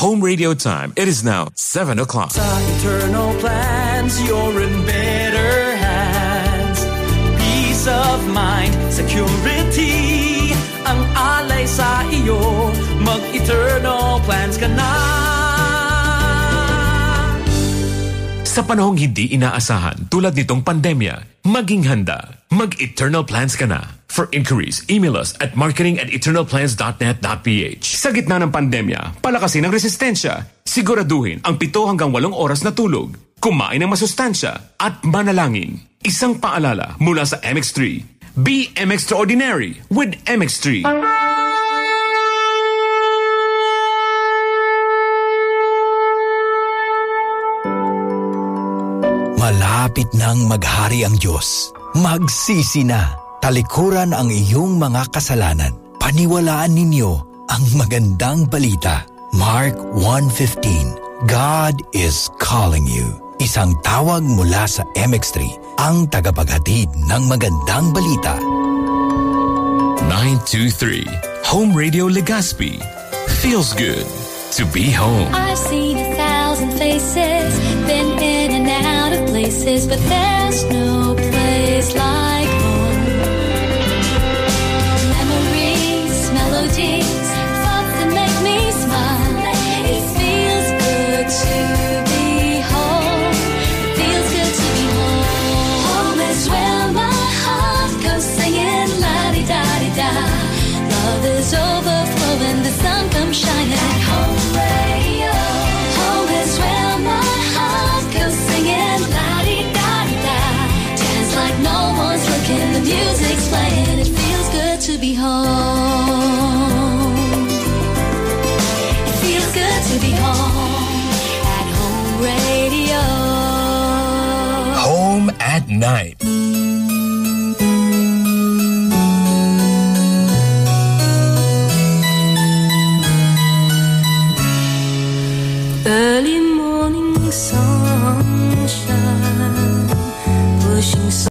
home radio time. It is now 7 o'clock. Eternal plans, you're in better hands. Peace of mind, security. Sa panahong hindi inaasahan tulad nitong pandemya, maging handa. Mag-Eternal Plans ka na. For inquiries, email us at marketing at eternalplans.net.ph. Sa gitna ng pandemya, palakasin ang resistensya. Siguraduhin ang pito hanggang walong oras na tulog. Kumain ng masustansya at manalangin. Isang paalala mula sa MX3. Be M Extraordinary with MX3. Malapit nang maghari ang Diyos. Magsisi na. Talikuran ang iyong mga kasalanan. Paniwalaan ninyo ang magandang balita. Mark 1.15 God is calling you. Isang tawag mula sa MX3, ang tagapaghatid ng magandang balita. 923 Home Radio Legaspi. Feels good to be home. I've seen a thousand faces, places, but there's no place like home. Memories, melodies, thoughts that make me smile. It feels good to be home. It feels good to be home. Home is where my heart goes singing la di da di da. Love is overflowing, the sun comes shining. home. It feels good to be home at home radio. Home at night. Early morning sunshine pushing